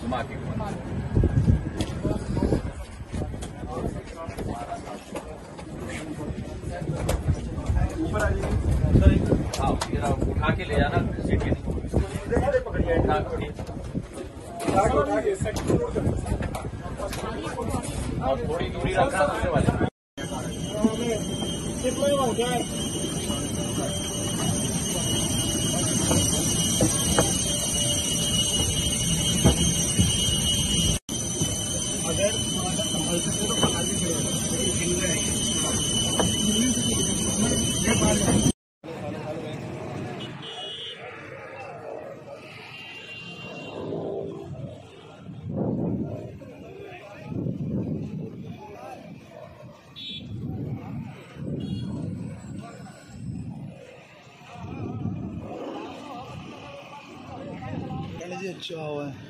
घुमा के घुमा ऊपर आ जाइए हाँ जरा उठा के ले जाना सीट के थोड़ी दूरी रखना दूसरे अगर संभल सके तो बाहर भी खेलेगा जी अच्छा हुआ है।